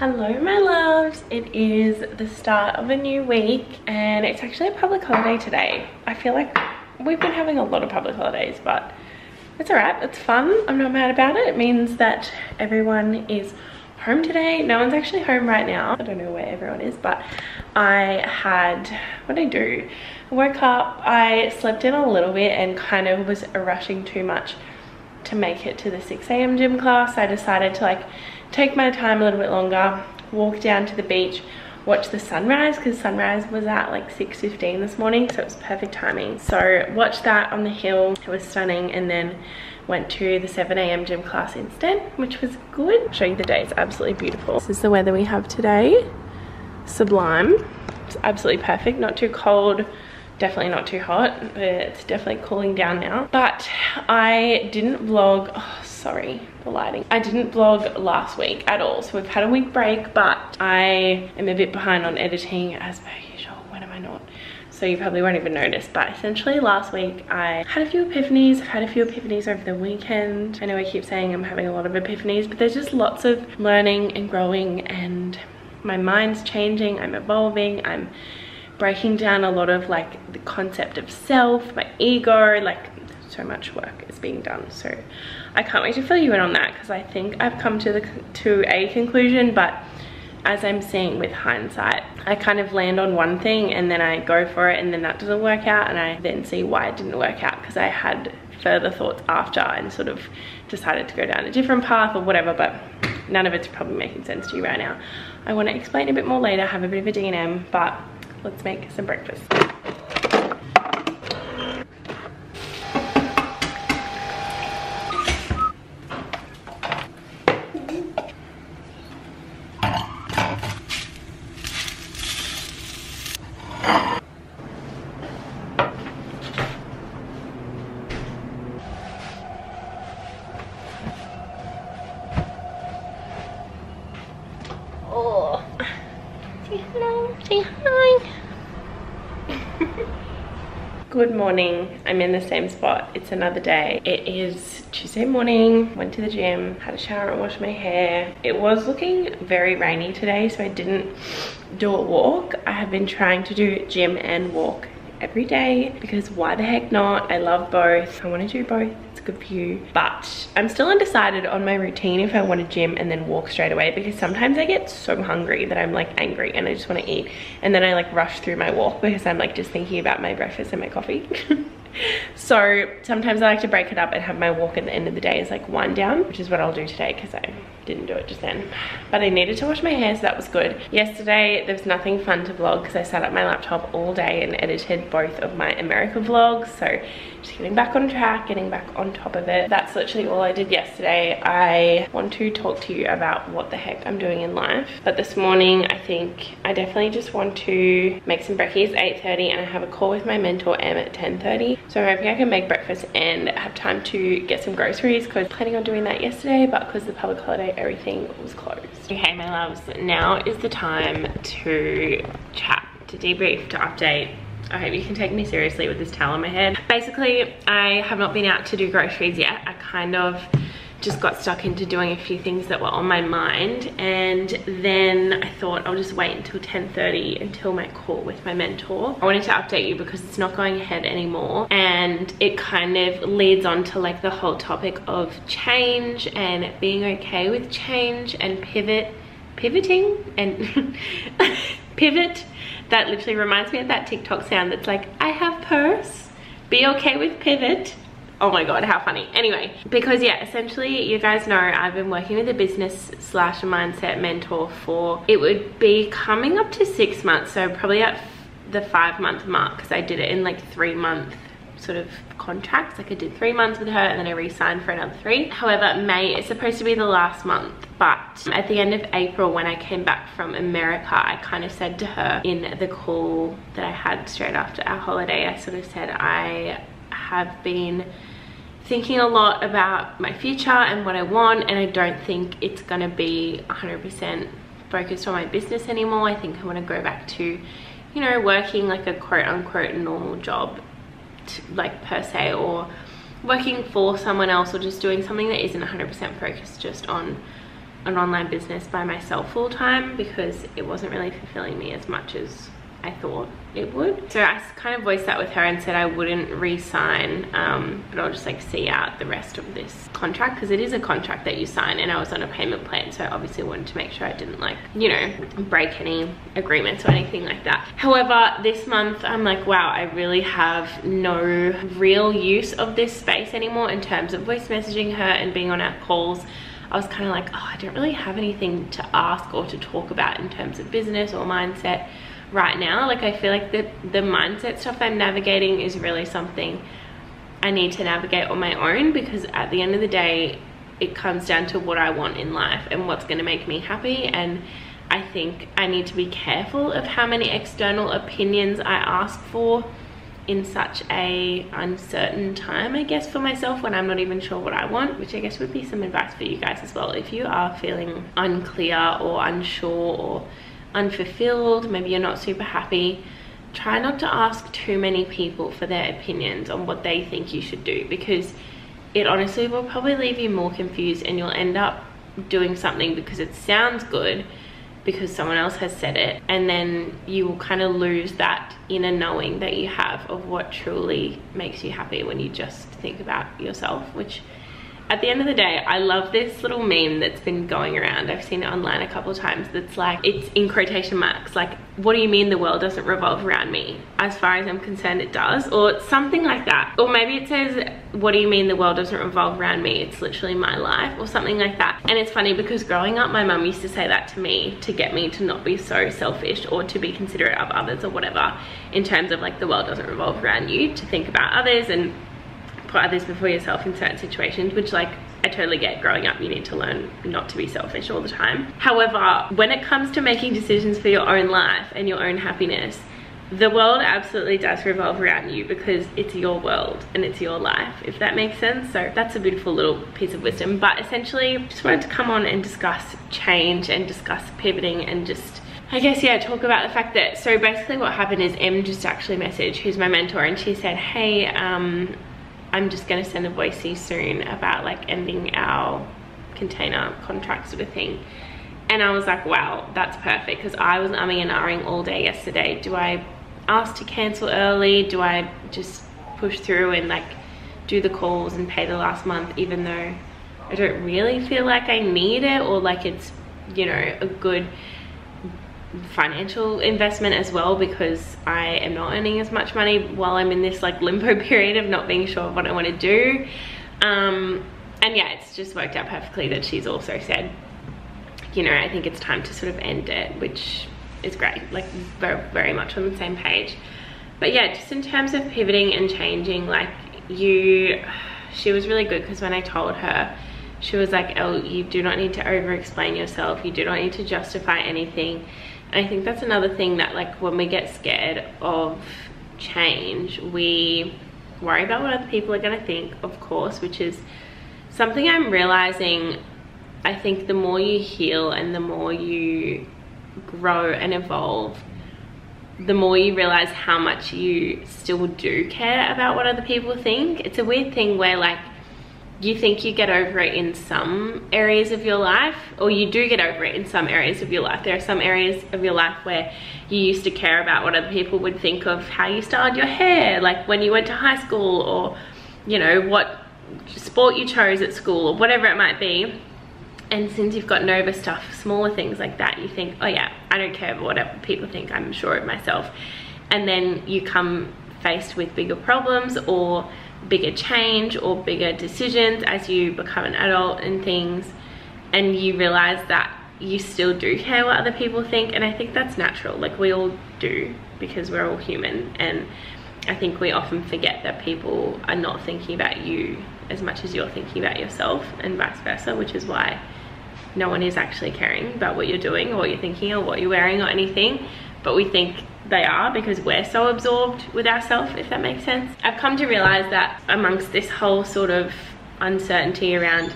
Hello my loves, it is the start of a new week and it's actually a public holiday today. I feel like we've been having a lot of public holidays but it's alright, it's fun, I'm not mad about it. It means that everyone is home today. No one's actually home right now. I don't know where everyone is but I had, what did I do? I woke up, I slept in a little bit and kind of was rushing too much to make it to the 6 a.m. gym class. I decided to like take my time a little bit longer, walk down to the beach, watch the sunrise because sunrise was at like 6.15 this morning so it was perfect timing. So watched that on the hill, it was stunning and then went to the 7 a.m. gym class instead which was good. I'll show you the day, it's absolutely beautiful. This is the weather we have today, sublime. It's absolutely perfect, not too cold, definitely not too hot but it's definitely cooling down now but i didn't vlog oh, sorry the lighting i didn't vlog last week at all so we've had a week break but i am a bit behind on editing as per usual when am i not so you probably won't even notice but essentially last week i had a few epiphanies i've had a few epiphanies over the weekend i know i keep saying i'm having a lot of epiphanies but there's just lots of learning and growing and my mind's changing i'm evolving i'm breaking down a lot of like the concept of self, my ego, like so much work is being done. So I can't wait to fill you in on that because I think I've come to the to a conclusion, but as I'm seeing with hindsight, I kind of land on one thing and then I go for it and then that doesn't work out and I then see why it didn't work out because I had further thoughts after and sort of decided to go down a different path or whatever, but none of it's probably making sense to you right now. I want to explain a bit more later, have a bit of a D&M, but let's make some breakfast. Good morning. I'm in the same spot. It's another day. It is Tuesday morning. Went to the gym, had a shower and washed my hair. It was looking very rainy today, so I didn't do a walk. I have been trying to do gym and walk every day because why the heck not? I love both. I want to do both good for you. But I'm still undecided on my routine if I want to gym and then walk straight away because sometimes I get so hungry that I'm like angry and I just want to eat. And then I like rush through my walk because I'm like just thinking about my breakfast and my coffee. so sometimes I like to break it up and have my walk at the end of the day as like wind down, which is what I'll do today because I didn't do it just then. But I needed to wash my hair, so that was good. Yesterday, there was nothing fun to vlog because I sat at my laptop all day and edited both of my America vlogs. So just getting back on track, getting back on top of it. That's literally all I did yesterday. I want to talk to you about what the heck I'm doing in life. But this morning, I think I definitely just want to make some brekkies 8.30 and I have a call with my mentor Em at 10.30. So I'm hoping I can make breakfast and have time to get some groceries because planning on doing that yesterday, but because the public holiday, everything was closed. Okay, my loves, now is the time to chat, to debrief, to update I hope you can take me seriously with this towel on my head. Basically, I have not been out to do groceries yet. I kind of just got stuck into doing a few things that were on my mind and then I thought I'll just wait until 10.30 until my call with my mentor. I wanted to update you because it's not going ahead anymore and it kind of leads on to like the whole topic of change and being okay with change and pivot, pivoting and pivot that literally reminds me of that TikTok sound that's like, I have purse, be okay with pivot. Oh my God, how funny. Anyway, because yeah, essentially you guys know I've been working with a business slash mindset mentor for, it would be coming up to six months. So probably at the five month mark because I did it in like three month sort of contracts. Like I did three months with her and then I re-signed for another three. However, May is supposed to be the last month. But at the end of April, when I came back from America, I kind of said to her in the call that I had straight after our holiday, I sort of said, I have been thinking a lot about my future and what I want and I don't think it's gonna be 100% focused on my business anymore. I think I wanna go back to, you know, working like a quote unquote normal job like per se or working for someone else or just doing something that isn't 100% focused just on an online business by myself full time because it wasn't really fulfilling me as much as I thought it would. So I kind of voiced that with her and said I wouldn't re-sign, um, but I'll just like see out the rest of this contract because it is a contract that you sign and I was on a payment plan. So I obviously wanted to make sure I didn't like, you know, break any agreements or anything like that. However, this month I'm like, wow, I really have no real use of this space anymore in terms of voice messaging her and being on our calls. I was kind of like, oh, I don't really have anything to ask or to talk about in terms of business or mindset right now. Like I feel like the, the mindset stuff I'm navigating is really something I need to navigate on my own because at the end of the day, it comes down to what I want in life and what's gonna make me happy. And I think I need to be careful of how many external opinions I ask for in such a uncertain time I guess for myself when I'm not even sure what I want which I guess would be some advice for you guys as well. If you are feeling unclear or unsure or unfulfilled, maybe you're not super happy, try not to ask too many people for their opinions on what they think you should do because it honestly will probably leave you more confused and you'll end up doing something because it sounds good because someone else has said it. And then you will kind of lose that inner knowing that you have of what truly makes you happy when you just think about yourself which at the end of the day, I love this little meme that's been going around. I've seen it online a couple of times that's like, it's in quotation marks, like, what do you mean the world doesn't revolve around me? As far as I'm concerned, it does, or something like that. Or maybe it says, what do you mean the world doesn't revolve around me? It's literally my life, or something like that. And it's funny because growing up, my mum used to say that to me to get me to not be so selfish or to be considerate of others or whatever, in terms of like the world doesn't revolve around you, to think about others and put others before yourself in certain situations, which like I totally get growing up, you need to learn not to be selfish all the time. However, when it comes to making decisions for your own life and your own happiness, the world absolutely does revolve around you because it's your world and it's your life, if that makes sense. So that's a beautiful little piece of wisdom. But essentially, just wanted to come on and discuss change and discuss pivoting and just I guess, yeah, talk about the fact that, so basically what happened is Em just actually messaged, who's my mentor, and she said, hey, um, I'm just gonna send a voicey soon about like ending our container contract sort of thing. And I was like, wow, that's perfect. Because I was umming and ahhing all day yesterday. Do I ask to cancel early? Do I just push through and like do the calls and pay the last month even though I don't really feel like I need it or like it's, you know, a good financial investment as well because I am not earning as much money while I'm in this like limbo period of not being sure of what I want to do. Um, and yeah, it's just worked out perfectly that she's also said, you know, I think it's time to sort of end it, which is great, like very, very much on the same page. But yeah, just in terms of pivoting and changing, like you, she was really good because when I told her, she was like, oh, you do not need to over explain yourself. You do not need to justify anything I think that's another thing that like when we get scared of change, we worry about what other people are gonna think, of course, which is something I'm realizing I think the more you heal and the more you grow and evolve, the more you realize how much you still do care about what other people think. It's a weird thing where like you think you get over it in some areas of your life? Or you do get over it in some areas of your life. There are some areas of your life where you used to care about what other people would think of how you styled your hair like when you went to high school or you know what sport you chose at school or whatever it might be. And since you've gotten over stuff smaller things like that you think oh yeah i don't care about what people think. I'm sure of myself. And then you come faced with bigger problems or bigger change or bigger decisions as you become an adult and things and you realize that you still do care what other people think and I think that's natural. Like we all do because we're all human and I think we often forget that people are not thinking about you as much as you're thinking about yourself and vice versa which is why no one is actually caring about what you're doing or what you're thinking or what you're wearing or anything. But we think they are because we're so absorbed with ourselves, if that makes sense. I've come to realize that amongst this whole sort of uncertainty around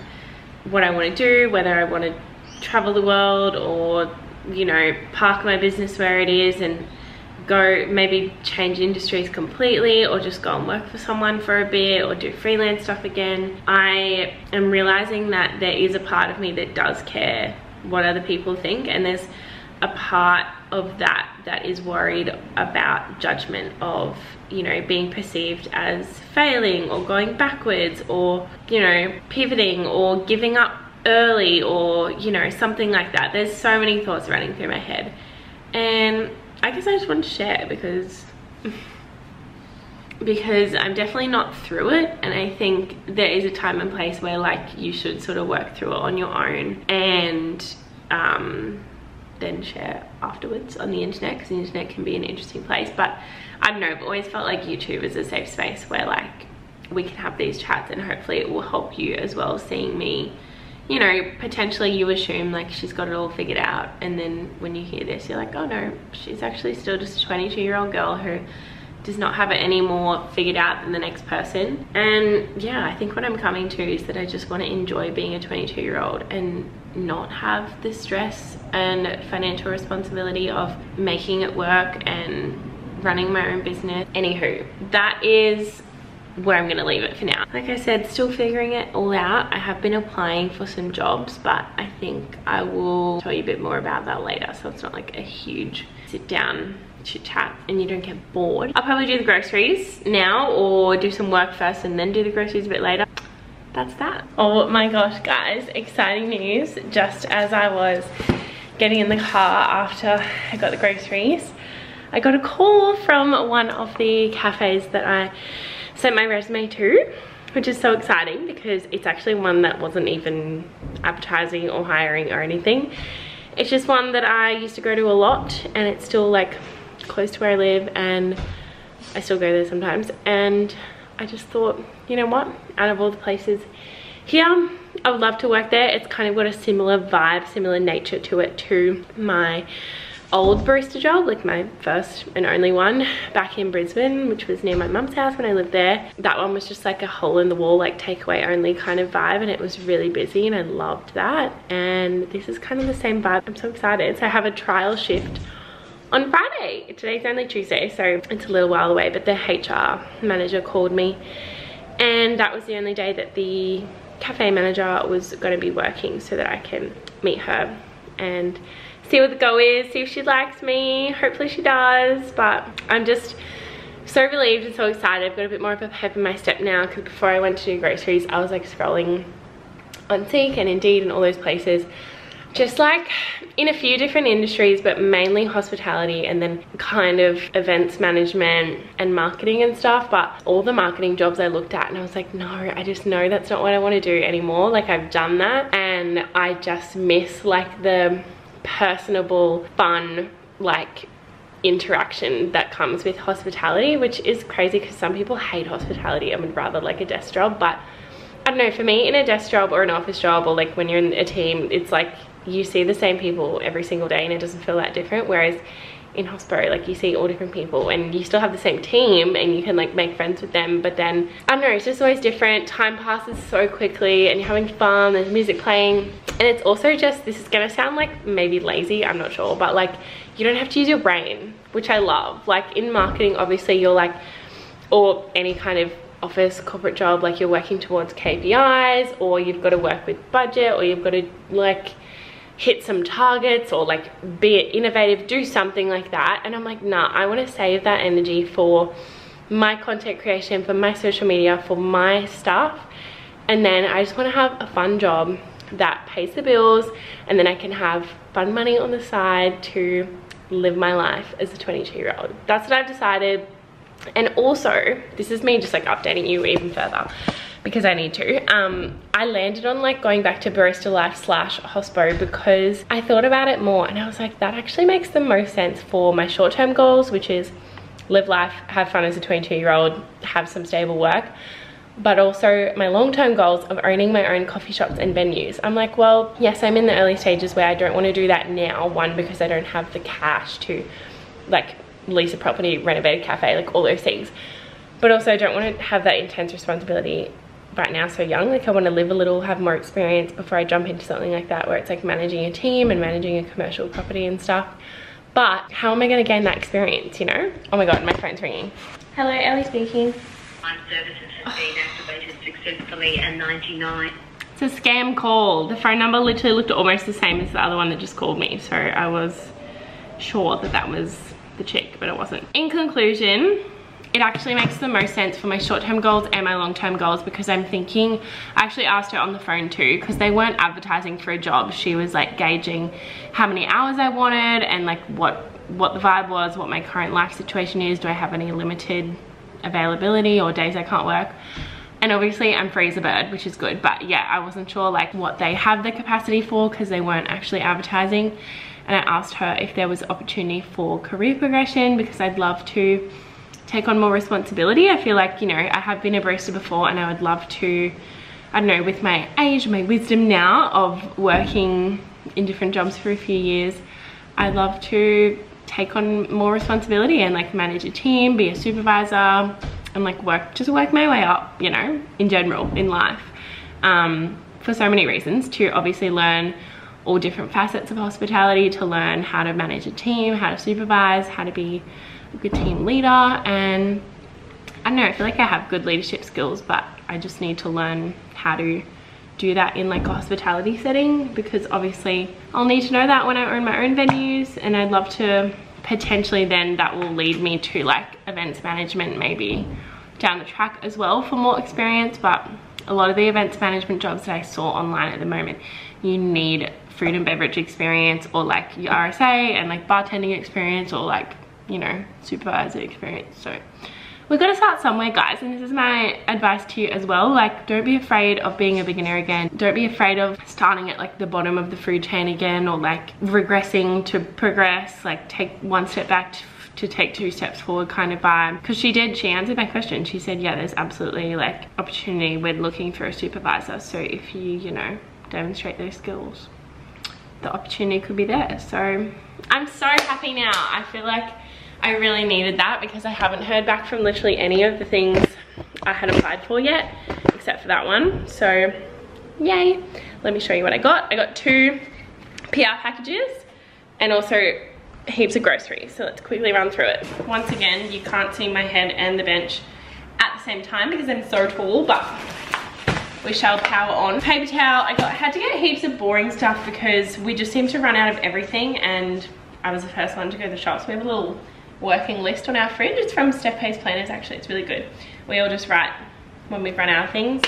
what I want to do, whether I want to travel the world or, you know, park my business where it is and go maybe change industries completely or just go and work for someone for a bit or do freelance stuff again. I am realizing that there is a part of me that does care what other people think and there's a part of that that is worried about judgment of you know being perceived as failing or going backwards or you know pivoting or giving up early or you know something like that. There's so many thoughts running through my head. And I guess I just want to share because because I'm definitely not through it. And I think there is a time and place where like you should sort of work through it on your own. And um, then share afterwards on the internet because the internet can be an interesting place. But I don't know I've always felt like YouTube is a safe space where like we can have these chats and hopefully it will help you as well seeing me you know potentially you assume like she's got it all figured out and then when you hear this you're like oh no she's actually still just a 22 year old girl who does not have it any more figured out than the next person. And yeah I think what I'm coming to is that I just want to enjoy being a 22 year old and not have the stress and financial responsibility of making it work and running my own business anywho that is where I'm gonna leave it for now. Like I said, still figuring it all out. I have been applying for some jobs, but I think I will tell you a bit more about that later. So it's not like a huge sit down chit chat and you don't get bored. I'll probably do the groceries now or do some work first and then do the groceries a bit later. That's that. Oh my gosh, guys, exciting news. Just as I was getting in the car after I got the groceries, I got a call from one of the cafes that I sent my resume to which is so exciting because it's actually one that wasn't even advertising or hiring or anything. It's just one that I used to go to a lot and it's still like close to where I live and I still go there sometimes and I just thought, you know what, out of all the places here, I would love to work there. It's kind of got a similar vibe, similar nature to it to my old barista job, like my first and only one back in Brisbane, which was near my mum's house when I lived there. That one was just like a hole in the wall, like takeaway only kind of vibe and it was really busy and I loved that. And this is kind of the same vibe. I'm so excited. So I have a trial shift on Friday. Today's only Tuesday, so it's a little while away, but the HR manager called me and that was the only day that the cafe manager was going to be working so that I can meet her and see what the go is, see if she likes me. Hopefully she does, but I'm just so relieved and so excited. I've got a bit more of a pep in my step now because before I went to do groceries, I was like scrolling on Seek and Indeed and all those places just like in a few different industries but mainly hospitality and then kind of events management and marketing and stuff but all the marketing jobs I looked at and I was like no I just know that's not what I want to do anymore like I've done that and I just miss like the personable, fun, like interaction that comes with hospitality, which is crazy because some people hate hospitality and would rather like a desk job. But I don't know, for me in a desk job or an office job or like when you're in a team, it's like you see the same people every single day and it doesn't feel that different. Whereas in hospital like you see all different people and you still have the same team and you can like make friends with them but then I don't know it's just always different. Time passes so quickly and you're having fun there's music playing. And it's also just this is gonna sound like maybe lazy I'm not sure but like you don't have to use your brain which I love. Like in marketing obviously you're like or any kind of office corporate job like you're working towards KPIs or you've got to work with budget or you've got to like hit some targets or like be innovative, do something like that. And I'm like, nah, I want to save that energy for my content creation, for my social media, for my stuff. And then I just want to have a fun job that pays the bills and then I can have fun money on the side to live my life as a 22 year old. That's what I've decided. And also, this is me just like updating you even further because I need to. Um, I landed on like going back to barista life slash hospo because I thought about it more and I was like, that actually makes the most sense for my short-term goals, which is live life, have fun as a 22 year old, have some stable work but also my long-term goals of owning my own coffee shops and venues. I'm like, well, yes, I'm in the early stages where I don't want to do that now. One, because I don't have the cash to like lease a property, renovate a cafe, like all those things. But also I don't want to have that intense responsibility right now so young like I want to live a little have more experience before I jump into something like that where it's like managing a team and managing a commercial property and stuff But how am I gonna gain that experience, you know? Oh my God, my phone's ringing. Hello, Ellie speaking. My services have been activated successfully and 99. It's a scam call. The phone number literally looked almost the same as the other one that just called me. So I was sure that that was the chick, but it wasn't. In conclusion, it actually makes the most sense for my short-term goals and my long-term goals because I'm thinking, I actually asked her on the phone too because they weren't advertising for a job. She was like gauging how many hours I wanted and like what, what the vibe was, what my current life situation is. Do I have any limited availability or days I can't work? And obviously I'm free as a bird, which is good. But yeah, I wasn't sure like what they have the capacity for because they weren't actually advertising. And I asked her if there was opportunity for career progression because I'd love to take on more responsibility. I feel like, you know, I have been a barista before and I would love to, I don't know, with my age, my wisdom now of working in different jobs for a few years, I'd love to take on more responsibility and like manage a team, be a supervisor and like work, just work my way up, you know, in general in life. Um, for so many reasons to obviously learn all different facets of hospitality, to learn how to manage a team, how to supervise, how to be good team leader and I don't know, I feel like I have good leadership skills but I just need to learn how to do that in like a hospitality setting because obviously I'll need to know that when I own my own venues and I'd love to potentially then that will lead me to like events management maybe down the track as well for more experience but a lot of the events management jobs that I saw online at the moment you need food and beverage experience or like your RSA and like bartending experience or like you know, supervisor experience. So we've got to start somewhere guys and this is my advice to you as well. Like don't be afraid of being a beginner again. Don't be afraid of starting at like the bottom of the food chain again or like regressing to progress like take one step back to, to take two steps forward kind of vibe. Because she did she answered my question. She said yeah there's absolutely like opportunity when looking for a supervisor. So if you you know demonstrate those skills the opportunity could be there. So i'm so happy now. I feel like I really needed that because I haven't heard back from literally any of the things I had applied for yet, except for that one. So yay. Let me show you what I got. I got two PR packages and also heaps of groceries. So let's quickly run through it. Once again, you can't see my head and the bench at the same time because I'm so tall, but we shall power on. Paper towel, I got had to get heaps of boring stuff because we just seem to run out of everything and I was the first one to go to the shops. We have a little working list on our fridge. It's from Steph Pase Planners actually, it's really good. We all just write when we've run out of things.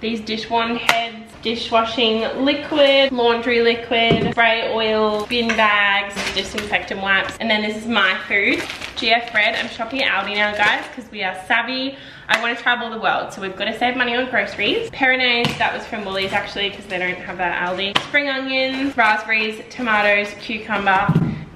These dish wand heads, dishwashing liquid, laundry liquid, spray oil, bin bags, disinfectant wipes. And then this is my food, GF bread. I'm shopping at Aldi now guys because we are savvy. I want to travel the world, so we've got to save money on groceries. Perinaise, that was from Woolies actually because they don't have that at Aldi. Spring onions, raspberries, tomatoes, cucumber,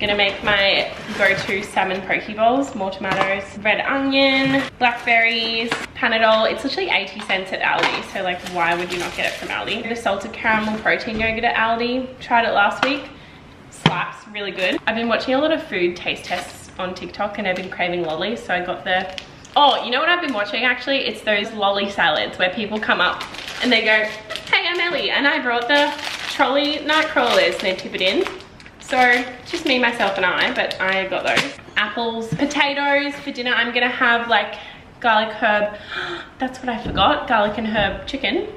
Gonna make my go-to salmon poke bowls, more tomatoes, red onion, blackberries, Panadol. It's literally 80 cents at Aldi, so like why would you not get it from Aldi? The salted caramel protein yogurt at Aldi. Tried it last week. Slaps, really good. I've been watching a lot of food taste tests on TikTok and I've been craving lollies, so I got the Oh, you know what I've been watching actually? It's those lolly salads where people come up and they go, hey, I'm Ellie, and I brought the Trolli Nightcrawlers and they tip it in. So just me, myself and I, but I got those. Apples, potatoes. For dinner I'm gonna have like garlic herb. That's what I forgot, garlic and herb chicken.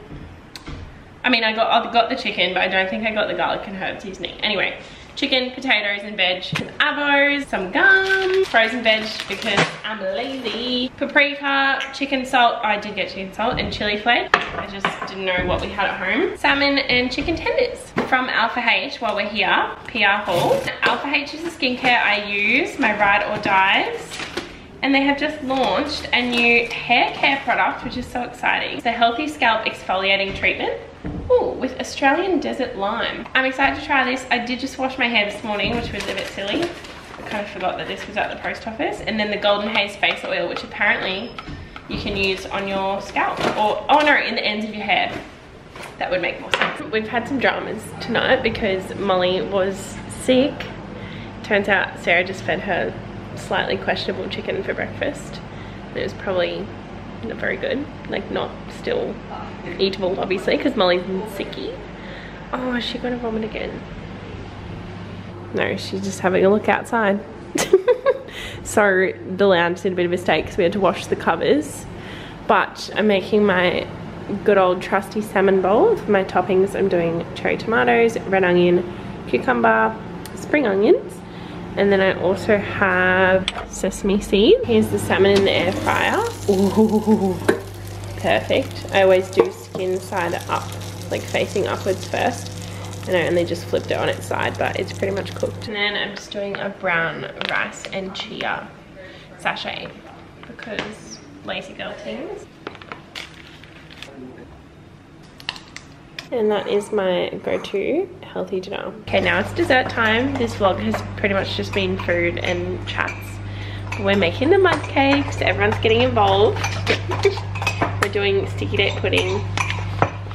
I mean, I got, I got the chicken, but I don't think I got the garlic and herb seasoning. Anyway, chicken, potatoes, and veg. Some avos, some gum, frozen veg because I'm lazy. Paprika, chicken salt. I did get chicken salt and chili flake. I just didn't know what we had at home. Salmon and chicken tenders. From Alpha-H while we're here, PR haul. Alpha-H is a skincare I use, my ride or dies and they have just launched a new hair care product which is so exciting. It's a healthy scalp exfoliating treatment Ooh, with Australian desert lime. I'm excited to try this. I did just wash my hair this morning which was a bit silly. I kind of forgot that this was at the post office. And then the Golden Haze face oil which apparently you can use on your scalp or, oh no, in the ends of your hair. That would make more sense. We've had some dramas tonight because Molly was sick. Turns out Sarah just fed her slightly questionable chicken for breakfast. It was probably not very good, like not still eatable obviously because Molly's sicky. Oh, she gonna vomit again. No, she's just having a look outside. so the lounge did a bit of a mistake because we had to wash the covers. But I'm making my good old trusty salmon bowl. For my toppings, I'm doing cherry tomatoes, red onion, cucumber, spring onions. And then I also have sesame seed. Here's the salmon in the air fryer. Ooh, perfect. I always do skin side up, like facing upwards first. And I only just flipped it on its side, but it's pretty much cooked. And then I'm just doing a brown rice and chia sachet because lazy girl things. And that is my go-to healthy dinner. Okay, now it's dessert time. This vlog has pretty much just been food and chats. We're making the mud cakes. Everyone's getting involved. We're doing sticky date pudding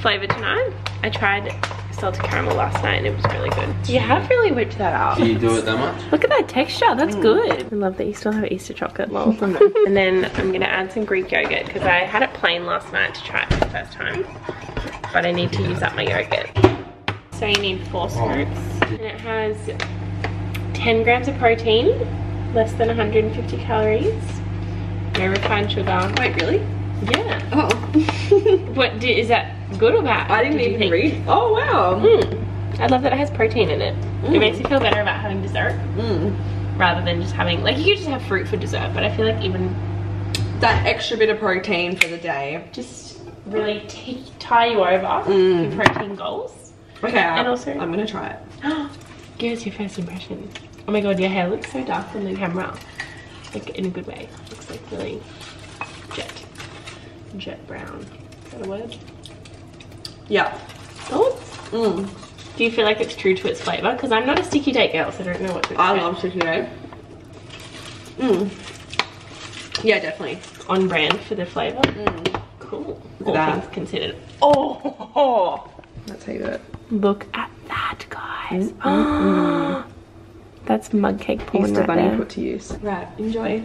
flavor tonight. I tried salted caramel last night and it was really good. You have really whipped that up. Do you do it that much? Look at that texture, that's Mm. good. I love that you still have Easter chocolate, lol. and then I'm gonna add some Greek yogurt because I had it plain last night to try it for the first time. But I need to use up my yogurt. So you need four scoops. And it has 10 grams of protein, less than 150 calories, no refined sugar. Wait, really? Yeah. Oh. What, is that good or bad? I didn't did even read. Oh, wow. Mm. I love that it has protein in it. It makes you feel better about having dessert Mm. rather than just having, like you could just have fruit for dessert, but I feel like even That extra bit of protein for the day. just really tie you over Mm. your protein goals. Okay, And also- I'm gonna try it. Give us your first impression. Oh my god, your hair looks so dark from the camera. Like in a good way. Looks like really jet. Jet brown. Is that a word? Yeah. Thoughts? Mm. Do you feel like it's true to its flavour? Because I'm not a sticky date girl, so I don't know what to expect. I love sticky date. Mm. Yeah, definitely. On brand for the flavour. Mm. Cool. All that. things considered. Oh! That's how you do it. Look at that, guys. Mm, That's mug cake porn Easter right bunny there. put to use. Right, enjoy.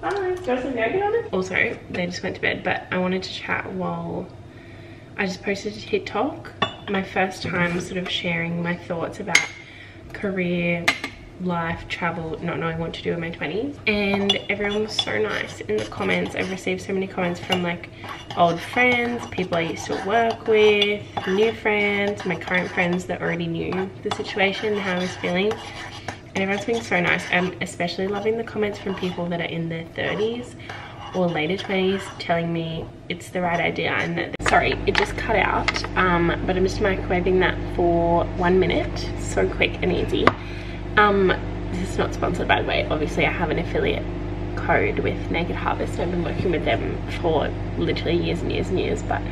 Bye. Some on it? Also, they just went to bed, but I wanted to chat while I just posted to TikTok. My first time sort of sharing my thoughts about career, life, travel, not knowing what to do in my 20s. And everyone was so nice in the comments. I've received so many comments from like old friends, people I used to work with, new friends, my current friends that already knew the situation, how I was feeling and everyone's being so nice. I'm especially loving the comments from people that are in their 30s or later 20s telling me it's the right idea and that sorry it just cut out. Um, but I'm just microwaving that for one minute. So quick and easy. Um, this is not sponsored by the way. Obviously I have an affiliate code with Naked Harvest. I've been working with them for literally years and years and years but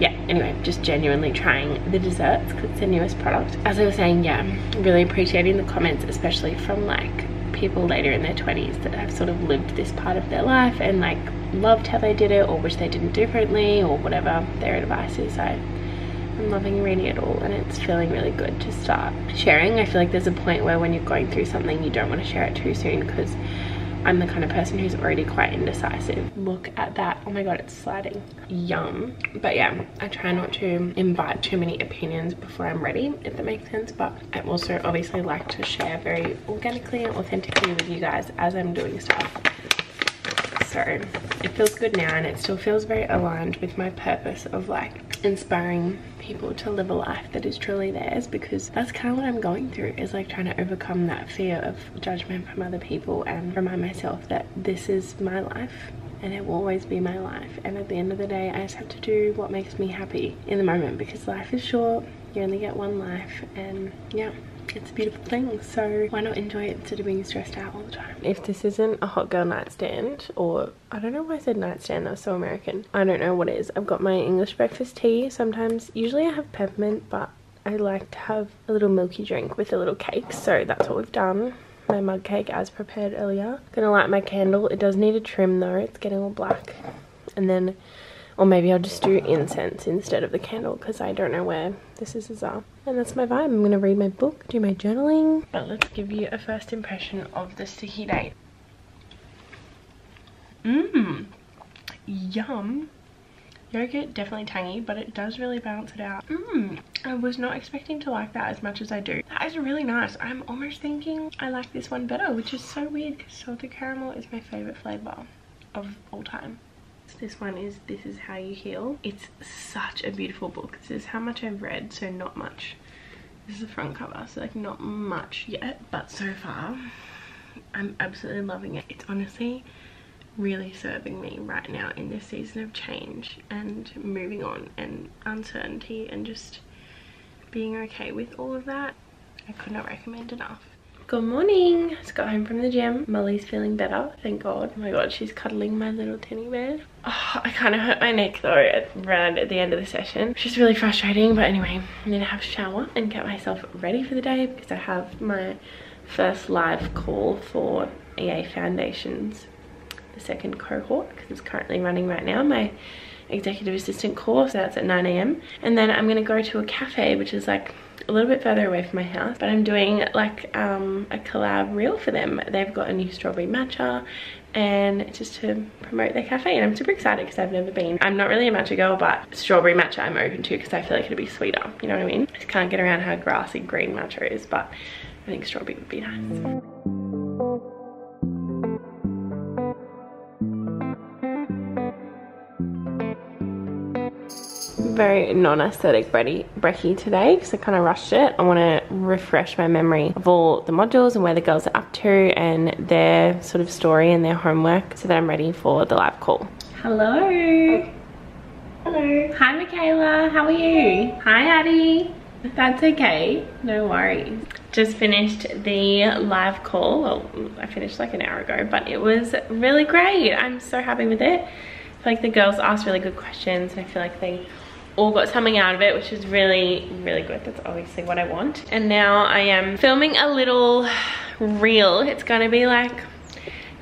yeah anyway just genuinely trying the desserts because it's the newest product. As i was saying yeah really appreciating the comments especially from like people later in their 20s that have sort of lived this part of their life and like loved how they did it or wish they did it differently or whatever their advice is. I i'm loving reading it all and it's feeling really good to start sharing. I feel like there's a point where when you're going through something you don't want to share it too soon because I'm the kind of person who's already quite indecisive. Look at that. Oh my god, it's sliding. Yum. But yeah, I try not to invite too many opinions before I'm ready, if that makes sense. But I also obviously like to share very organically and authentically with you guys as I'm doing stuff. So it feels good now and it still feels very aligned with my purpose of like inspiring people to live a life that is truly theirs because that's kind of what I'm going through is like trying to overcome that fear of judgment from other people and remind myself that this is my life and it will always be my life. And at the end of the day I just have to do what makes me happy in the moment because life is short you only get one life and yeah it's a beautiful thing so why not enjoy it instead of being stressed out all the time? If this isn't a hot girl nightstand or i don't know why i said nightstand that's so american. I don't know what it is. I've got my english breakfast tea sometimes. Usually i have peppermint but i like to have a little milky drink with a little cake. So that's what we've done. My mug cake as prepared earlier. Gonna light my candle. It does need a trim though. It's getting all black. And then or maybe I'll just do incense instead of the candle because I don't know where this is are. And that's my vibe. I'm going to read my book, do my journaling. But let's give you a first impression of the sticky date. Mmm. Yum. Yogurt, definitely tangy, but it does really balance it out. Mmm, I was not expecting to like that as much as I do. That is really nice. I'm almost thinking I like this one better, which is so weird because salted caramel is my favorite flavor of all time. This one is This Is How You Heal. It's such a beautiful book. This is how much I've read, so not much. This is the front cover, so like not much yet, but so far I'm absolutely loving it. It's honestly really serving me right now in this season of change and moving on and uncertainty and just being okay with all of that. I could not recommend enough. Good morning. Just got home from the gym. Molly's feeling better, thank God. Oh my God, she's cuddling my little teddy bear. Oh, I kind of hurt my neck though at, right at the end of the session, which is really frustrating. But anyway, I need to have a shower and get myself ready for the day because I have my first live call for EA Foundations, the second cohort, because it's currently running right now. My executive assistant course, that's at 9 a.m. And then I'm gonna go to a cafe, which is like a little bit further away from my house but I'm doing like um, a collab reel for them. They've got a new strawberry matcha and just to promote their cafe and I'm super excited because I've never been. I'm not really a matcha girl but strawberry matcha I'm open to because I feel like it'd be sweeter you know what I mean? I just can't get around how grassy green matcha is but I think strawberry would be nice very non-aesthetic brekkie today because I kind of rushed it. I want to refresh my memory of all the modules and where the girls are up to and their sort of story and their homework so that I'm ready for the live call. Hello. Hello. Hi Michaela, how are you? Hi Addie. That's okay, no worries. Just finished the live call. Well, I finished like an hour ago, but it was really great. I'm so happy with it. I feel like the girls asked really good questions and I feel like they all got something out of it which is really really good. That's obviously what I want. And now I am filming a little reel. It's gonna be like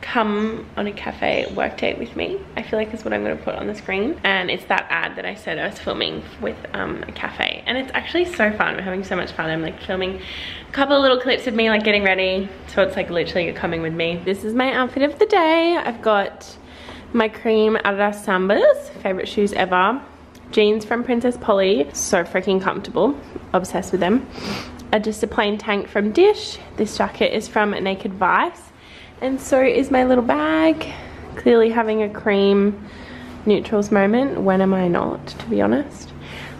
come on a cafe work date with me I feel like is what I'm gonna put on the screen. And it's that ad that I said I was filming with um, a cafe. And it's actually so fun. We're having so much fun. I'm like filming a couple of little clips of me like getting ready. So it's like literally coming with me. This is my outfit of the day. I've got my cream Adidas Sambas favorite shoes ever Jeans from Princess Polly, so freaking comfortable, obsessed with them. A just a plain tank from Dissh. This jacket is from Naked Vice. And so is my little bag. Clearly having a cream neutrals moment. When am I not, to be honest?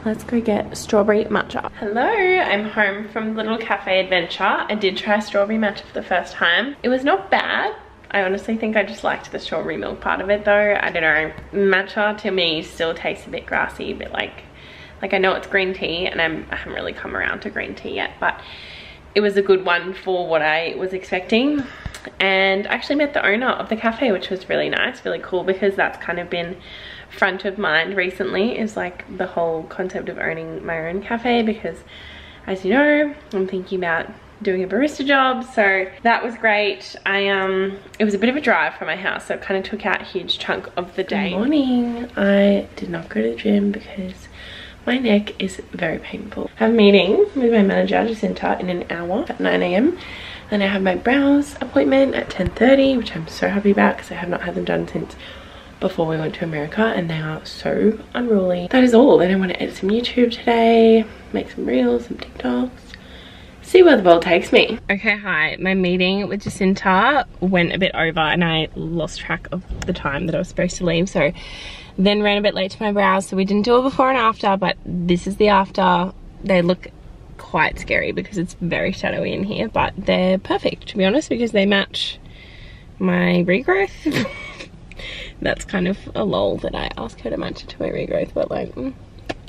Let's go get strawberry matcha. Hello, I'm home from Little Cafe Adventure. I did try strawberry matcha for the first time. It was not bad, I honestly think I just liked the strawberry milk part of it though. I don't know. Matcha to me still tastes a bit grassy, but like, like I know it's green tea and I'm, I haven't really come around to green tea yet, but it was a good one for what I was expecting. And I actually met the owner of the cafe, which was really nice, really cool because that's kind of been front of mind recently is like the whole concept of owning my own cafe because as you know, I'm thinking about doing a barista job so that was great. I um it was a bit of a drive from my house so it kind of took out a huge chunk of the day. Good morning. I did not go to the gym because my neck is very painful. I have a meeting with my manager jacinta in an hour at 9 a.m and i have my brows appointment at 10:30, which i'm so happy about because i have not had them done since before we went to America and they are so unruly. That is all. Then I want to edit some YouTube today, make some reels, some TikToks, see where the ball takes me. Okay, hi. My meeting with Jacinta went a bit over and I lost track of the time that I was supposed to leave. So then ran a bit late to my brows. So we didn't do a before and after, but this is the after. They look quite scary because it's very shadowy in here, but they're perfect to be honest because they match my regrowth. That's kind of a lull that I ask her to match it to my regrowth, but like, mm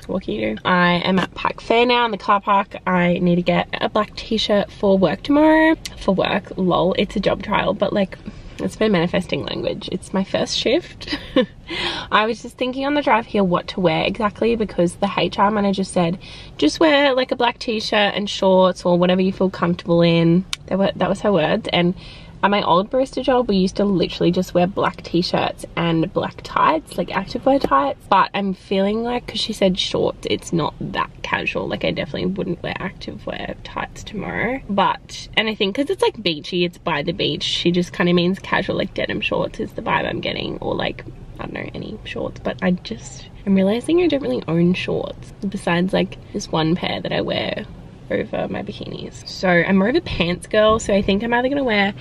you do? I am at Park Fair now in the car park. I need to get a black t-shirt for work tomorrow. For work, lol, it's a job trial, but like, it's my manifesting language. It's my first shift. I was just thinking on the drive here what to wear exactly because the HR manager said just wear like a black t-shirt and shorts or whatever you feel comfortable in. That, were, that was her words. And at my old barista job, we used to literally just wear black t-shirts and black tights, like activewear tights. But I'm feeling like, because she said shorts, it's not that casual. Like I definitely wouldn't wear activewear tights tomorrow. But, and I think because it's like beachy, it's by the beach, she just kind of means casual, like denim shorts is the vibe I'm getting. Or like, I don't know, any shorts. But I just I'm realizing I don't really own shorts besides like this one pair that I wear over my bikinis. So I'm more of a pants girl. So I think I'm either gonna wear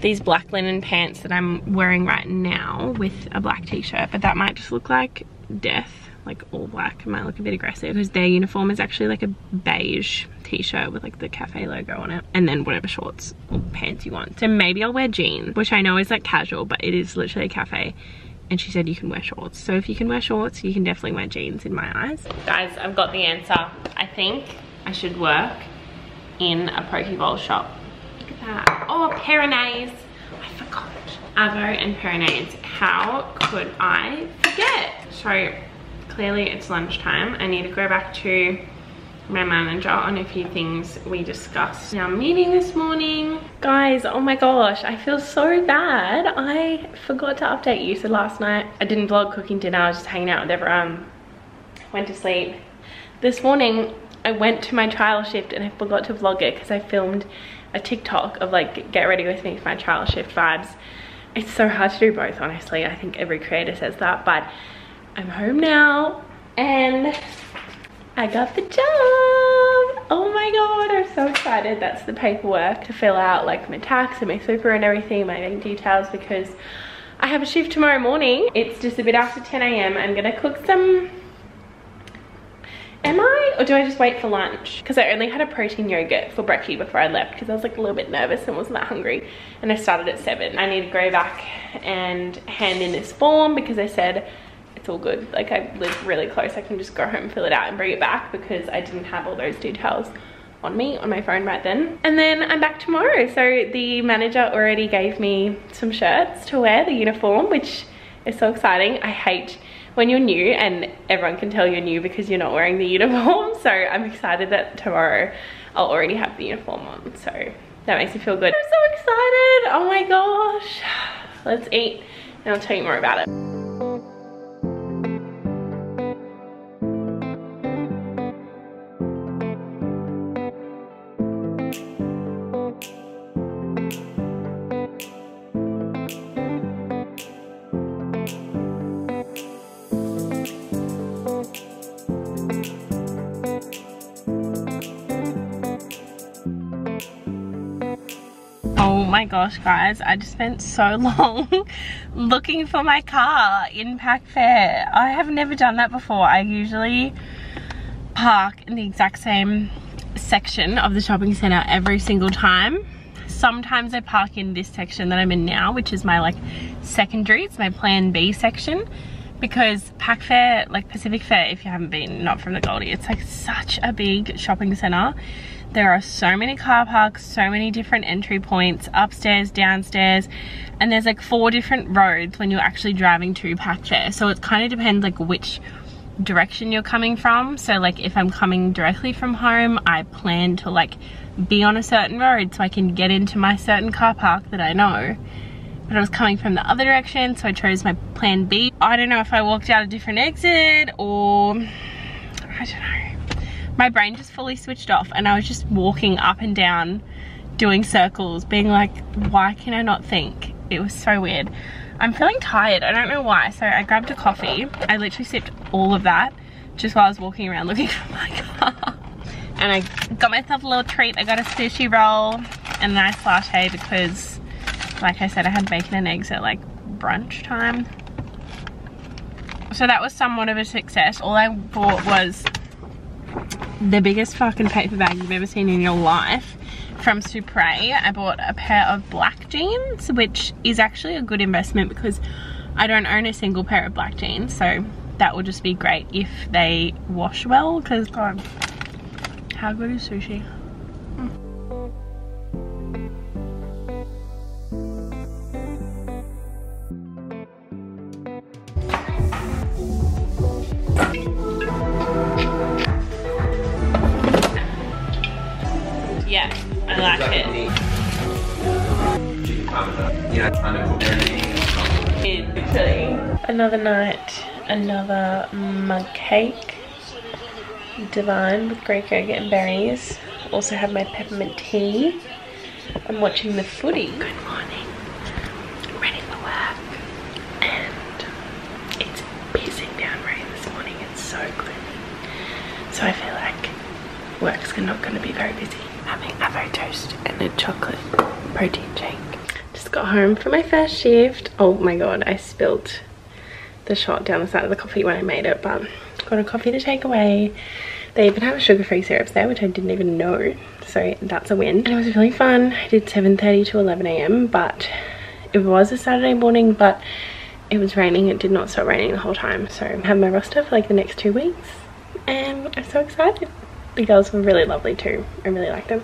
these black linen pants that I'm wearing right now with a black t-shirt, but that might just look like death like all black. It might look a bit aggressive because their uniform is actually like a beige t-shirt with like the cafe logo on it and then whatever shorts or pants you want. So maybe I'll wear jeans which I know is like casual but it is literally a cafe. And she said you can wear shorts. So if you can wear shorts you can definitely wear jeans in my eyes. Guys I've got the answer I think I should work in a poke bowl shop look at that oh Perinaise I forgot Avo and Perinaise how could I forget so clearly it's lunchtime. I need to go back to my manager on a few things we discussed in our meeting this morning. Guys, oh my gosh, I feel so bad. I forgot to update you. So last night I didn't vlog cooking dinner. I was just hanging out with everyone. Went to sleep. This morning I went to my trial shift and I forgot to vlog it because I filmed a TikTok of like get ready with me for my trial shift vibes. It's so hard to do both honestly. I think every creator says that but I'm home now and I got the job. Oh my God, I'm so excited. That's the paperwork to fill out like my tax and my super and everything, my details because I have a shift tomorrow morning. It's just a bit after 10 a.m. I'm gonna cook some Am I? Or do I just wait for lunch? Because I only had a protein yogurt for breakfast before I left because I was like a little bit nervous and wasn't that hungry. And I started at 7. I need to go back and hand in this form because I said it's all good. Like I live really close. I can just go home, fill it out and bring it back because I didn't have all those details on me on my phone right then. And then I'm back tomorrow. So the manager already gave me some shirts to wear, the uniform, which is so exciting. I hate when you're new and everyone can tell you're new because you're not wearing the uniform. So I'm excited that tomorrow I'll already have the uniform on. So that makes me feel good. I'm so excited. Oh my gosh. Let's eat and I'll tell you more about it. Gosh guys I just spent so long looking for my car in Pac Fair. I have never done that before. I usually park in the exact same section of the shopping center every single time. Sometimes I park in this section that I'm in now which is my like secondary. It's my plan B section because Pac Fair like Pacific Fair if you haven't been not from the Goldie it's like such a big shopping center there are so many car parks, so many different entry points, upstairs, downstairs, and there's like four different roads when you're actually driving to Pac Fair. So it kind of depends like which direction you're coming from. So like if I'm coming directly from home, I plan to like be on a certain road so I can get into my certain car park that I know. But I was coming from the other direction, so I chose my plan B. I don't know if I walked out a different exit or I don't know my brain just fully switched off and I was just walking up and down doing circles being like why can I not think? It was so weird. I'm feeling tired. I don't know why. So I grabbed a coffee. I literally sipped all of that just while I was walking around looking for my car. And I got myself a little treat. I got a sushi roll and a nice latte because like I said I had bacon and eggs at like brunch time. So that was somewhat of a success. All I bought was the biggest fucking paper bag you've ever seen in your life from Supre. I bought a pair of black jeans, which is actually a good investment because I don't own a single pair of black jeans. So that would just be great if they wash well because God, how good is sushi? Another another mug cake. Divine with Greek yogurt and berries. Also have my peppermint tea. I'm watching the footy. Good morning. Ready for work. And it's pissing down rain this morning. It's so gloomy. So I feel like work's not going to be very busy. Having avo toast and a chocolate protein shake. Just got home from my first shift. Oh my god, I spilled the shot down the side of the coffee when I made it, but got a coffee to take away. They even have sugar-free syrups there, which I didn't even know. So that's a win. And it was really fun. I did 7.30 to 11 a.m. But it was a Saturday morning, but it was raining. It did not stop raining the whole time. So I have my roster for like the next two weeks. And I'm so excited. The girls were really lovely too. I really liked them.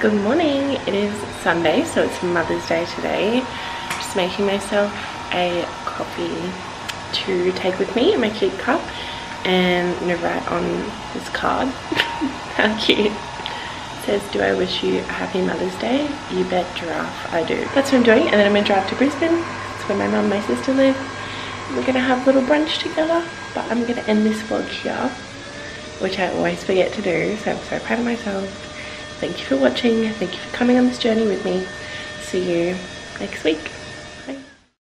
Good morning. It is Sunday, so it's Mother's Day today. Just making myself a coffee to take with me in my cute cup and I'm gonna write on this card. How cute. It says do I wish you a happy Mother's Day? You bet giraffe I do. That's what I'm doing and then I'm gonna drive to Brisbane. That's where my mum and my sister live. We're gonna have a little brunch together but I'm gonna end this vlog here which I always forget to do so I'm so proud of myself. Thank you for watching. Thank you for coming on this journey with me. See you next week